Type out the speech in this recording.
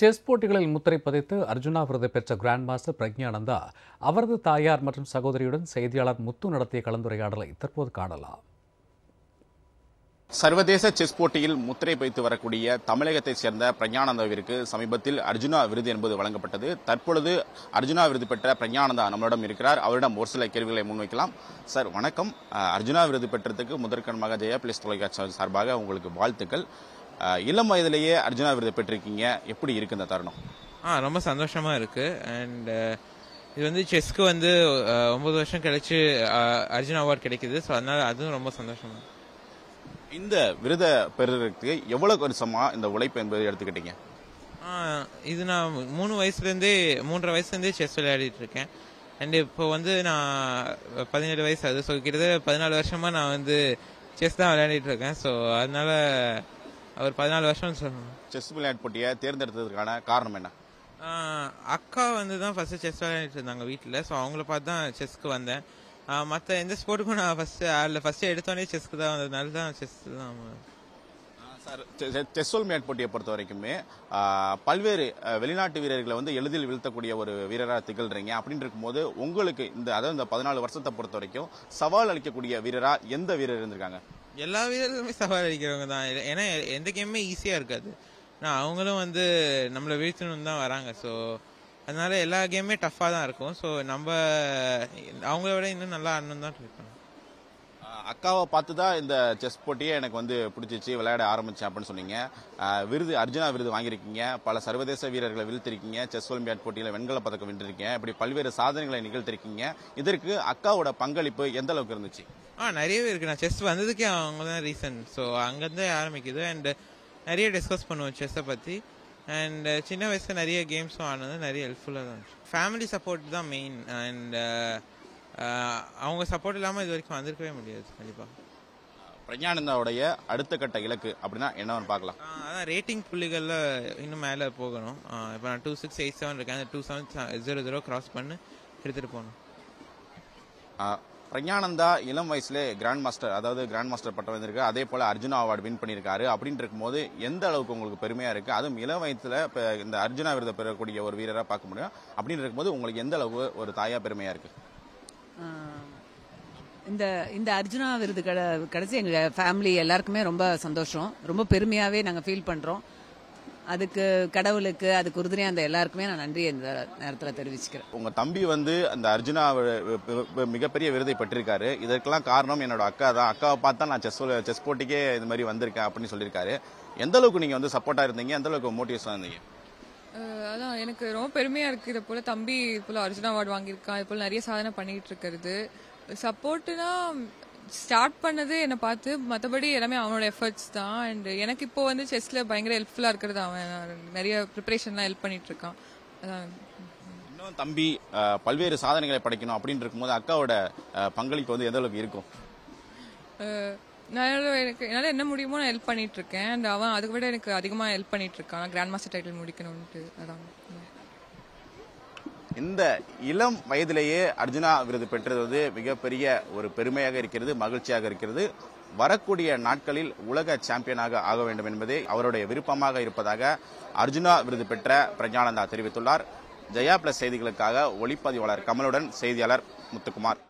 Chess போட்டிகளில் முத்திரை பதித்து அர்ஜுனா விருதை பெற்ற கிராண்ட் மாஸ்டர் பிரக்ஞானந்தா அவரது தாயார் மற்றும் சகோதரியுடன் செய்தியாளர் முத்து நடத்திய கலந்துரையாடலை தற்போது காணலாம். சர்வதேச செஸ் போட்டியில் முத்திரை பதித்து வரக்கூடிய தமிழகத்தைச் சேர்ந்த பிரஞானந்தாவிற்கு சமீபத்தில் அர்ஜுனா விருது என்பது வழங்கப்பட்டது. தற்பொழுது அர்ஜுனா விருது பெற்ற பிரஞானந்தா நம்மளிடம் இருக்கிறார். அவரிடம் ஒரு சில கேள்விகளை முன்வைக்கலாம். சார் வணக்கம். அர்ஜுனா விருது பெற்றதுக்கு முதற்கணமாக ஜெயா பிளஸ் தொலைக்காட்சி சார்பாக உங்களுக்கு வாழ்த்துக்கள். இளம் வயதிலேயே அர்ஜுனா விருது பெற்றிருக்கீங்க. எப்படி இருக்கு இந்த தருணம்? ஆ ரொம்ப சந்தோஷமா இருக்கு. அண்ட் இது வந்து செஸ்க்கு வந்து அஹ், ஒன்பது வருஷம் கழிச்சு அர்ஜுன் அவார்ட் கிடைக்குது. ஸோ அதனால அதுவும் ரொம்ப சந்தோஷமா. இந்த விருதை பெறுறதுக்கு எவ்வளவு வருஷமா இந்த உழைப்பு என்பதை எடுத்துக்கிட்டீங்க? இது நான் மூணு வயசுலேருந்தே மூன்றரை வயசுலேருந்தே செஸ் விளையாடிட்டு இருக்கேன். அண்ட் இப்போ வந்து நான் பதினேழு வயசு ஆகுது ஸோ கிட்டத்தட்ட பதினாலு வருஷமா நான் வந்து செஸ் தான் விளையாடிட்டு இருக்கேன். ஸோ அதனால அவர் பதினாலு வருஷம் செஸ் விளையாட்டு போட்டியை தேர்ந்தெடுத்ததுக்கான காரணம் என்ன? அக்கா வந்து தான் ஃபர்ஸ்ட் செஸ் விளையாடிட்டு இருந்தாங்க வீட்டில் ஸோ அவங்கள பார்த்து தான் செஸ்க்கு வந்தேன். மற்ற எந்த ஸ்போர்ட்டுக்கும் நான் ஃபர்ஸ்ட் அதில் ஃபர்ஸ்ட் எடுத்தோடனே செஸ்க்கு தான் வந்ததுனால தான் செஸ் தான் சார் செஸ் ஒலிம்பியாட் போட்டியை பொறுத்த வரைக்குமே பல்வேறு வெளிநாட்டு வீரர்களை வந்து எளிதில் வீழ்த்தக்கூடிய ஒரு வீரராக திகழ்றீங்க. அப்படின்னு இருக்கும்போது உங்களுக்கு இந்த அதாவது இந்த பதினாலு வருஷத்தை பொறுத்த வரைக்கும் சவால் அளிக்கக்கூடிய வீரரா எந்த வீரர் இருந்திருக்காங்க? எல்லா வீரர்களுமே சவால் அடிக்கிறவங்க தான். ஏன்னா எந்த கேமுமே ஈஸியாக இருக்காது. ஆனால் அவங்களும் வந்து நம்மளை வீழ்த்தணும்னு தான் வராங்க. ஸோ அதனால எல்லா கேமுமே டஃப்பாக தான் இருக்கும். ஸோ நம்ம அவங்கள விட இன்னும் நல்லா ஆடணும் தான் ட்ரை பண்ணுவோம் அக்காவை பார்த்து தான் இந்த செஸ் போட்டியே எனக்கு வந்து பிடிச்சிச்சு விளையாட ஆரம்பிச்சேன் அப்படின்னு சொன்னீங்க. விருது அர்ஜுனா விருது வாங்கியிருக்கீங்க. பல சர்வதேச வீரர்களை வீழ்த்திருக்கீங்க. செஸ் ஒலிம்பியாட் போட்டியில் வெண்கல பதக்கம் வென்றிருக்கீங்க. இப்படி பல்வேறு சாதனைகளை நிகழ்த்திருக்கீங்க. இதற்கு அக்காவோட பங்களிப்பு எந்த அளவுக்கு இருந்துச்சு? ஆ நிறையவே இருக்கு. நான் செஸ் வந்ததுக்கே அவங்க தான் ரீசன். ஸோ அங்கேருந்தே ஆரம்பிக்குது. அண்ட் நிறைய டிஸ்கஸ் பண்ணுவோம் செஸ்ஸை பற்றி அண்ட் சின்ன வயசில் நிறைய கேம்ஸும் ஆனது நிறைய ஹெல்ப்ஃபுல்லாக தான் இருந்துச்சு. ஃபேமிலி சப்போர்ட் தான் மெயின் அண்ட் அவங்க சப்போர்ட் இல்லாமல் இது வரைக்கும் வந்திருக்கவே முடியாது கண்டிப்பாக பிரஞானந்தாவுடைய அடுத்த கட்ட இலக்கு அப்படின்னா என்னன்னு பார்க்கலாம். அதான் ரேட்டிங் புள்ளிகளில் இன்னும் மேலே போகணும். இப்போ நான் டூ சிக்ஸ் எயிட் செவன் இருக்கேன். அந்த two seven zero zero cross பண்ணி எடுத்துகிட்டு போகணும். பிரஞானந்தா இளம் வயசுல கிராண்ட் மாஸ்டர் அதாவது கிராண்ட் மாஸ்டர் பட்டம் வந்திருக்கு. அதே போல அர்ஜுனா அவார்டு வின் பண்ணியிருக்காரு. அப்படின்னு இருக்கும்போது எந்த அளவுக்கு உங்களுக்கு பெருமையா இருக்கு? அதுவும் இளம் வயசுல இந்த அர்ஜுனா விருதை பெறக்கூடிய ஒரு வீரரா பார்க்க முடியும். அப்படின்னு இருக்கும்போது உங்களுக்கு எந்த அளவுக்கு ஒரு தாயா பெருமையா இருக்கு? இந்த இந்த அர்ஜுனா விருது கட கிடைச்சி எங்க ஃபேமிலி எல்லாருக்குமே ரொம்ப சந்தோஷம். ரொம்ப பெருமையாவே நாங்க ஃபீல் பண்றோம். அதுக்கு கடவுளுக்கு அதுக்கு உறுதுணையா அந்த எல்லாருக்குமே நான் நன்றி இந்த நேரத்துல தெரிவிச்சுக்கிறேன். உங்க தம்பி வந்து அந்த அர்ஜுனா மிகப்பெரிய விருதை பெற்றிருக்காரு. இதற்கெல்லாம் காரணம் என்னோட அக்கா தான். அக்காவை பார்த்தா நான் செஸ் செஸ் போட்டிக்கே இது மாதிரி வந்திருக்கேன் அப்படின்னு சொல்லியிருக்காரு. எந்த அளவுக்கு நீங்க வந்து சப்போர்ட்டா இருந்தீங்க? எந்த அளவுக்கு மோட்டிவேஷனா இருந்தீங்க? அதான் எனக்கு ரொம்ப பெருமையா இருக்கு இதை போல. தம்பி இது போல அர்ஜுனா அவார்டு வாங்கியிருக்கான். இது போல நிறைய சாதனை பண்ணிட்டு இருக்கிறது. சப்போர்ட்னா ஸ்டார்ட் பண்ணது என்னை பார்த்து மற்றபடி எல்லாமே அவனோட எஃபர்ட்ஸ் தான். அண்ட் எனக்கு இப்போ வந்து செஸ்ல பயங்கர ஹெல்ப்ஃபுல்லா இருக்கிறது அவன். நிறைய ப்ரிப்பரேஷன்லாம் ஹெல்ப் பண்ணிட்டு இருக்கான். அதான். இன்னும் தம்பி பல்வேறு சாதனைகளை படைக்கணும் அப்படின்னு இருக்கும்போது அக்காவோட பங்களிப்பு வந்து எந்த அளவுக்கு இருக்கும்? நான் எனக்கு என்னால் என்ன முடியுமோ நான் ஹெல்ப் பண்ணிட்டு இருக்கேன் அண்ட் அவன் அதுக்கு விட எனக்கு அதிகமாக ஹெல்ப் பண்ணிட்டு இருக்கான் கிராண்ட் மாஸ்டர் டைட்டில் முடிக்கணும்ட்டு அதான். இந்த இளம் வயதிலேயே அர்ஜுனா விருது பெற்றது வந்து மிகப்பெரிய ஒரு பெருமையாக இருக்கிறது மகிழ்ச்சியாக இருக்கிறது. வரக்கூடிய நாட்களில் உலக சாம்பியனாக ஆக வேண்டும் என்பதே அவருடைய விருப்பமாக இருப்பதாக அர்ஜுனா விருது பெற்ற பிரஜானந்தா தெரிவித்துள்ளார். ஜெயா பிளஸ் செய்திகளுக்காக ஒளிப்பதிவாளர் கமலுடன் செய்தியாளர் முத்துக்குமார்.